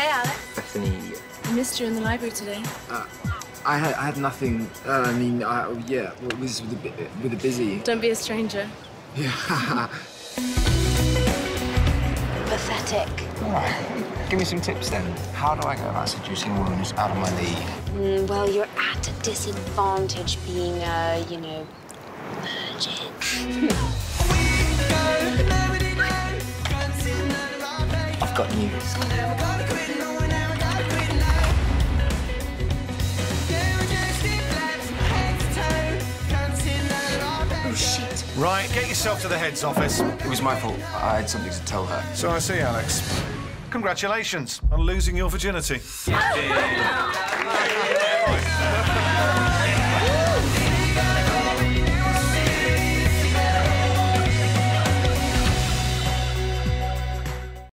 Hey, Alex. Bethany. I missed you in the library today. Uh, I had, I had nothing. Uh, I mean, I, oh, yeah, well, it was with a, bit, with a busy. Don't be a stranger. Yeah. Pathetic. All right. Give me some tips then. How do I go about seducing a woman who's out of my league? Mm, well, you're at a disadvantage being a, you know, virgin. got news. oh, shit. Right, get yourself to the head's office. It was my fault. I had something to tell her. So I see, Alex. Congratulations on losing your virginity.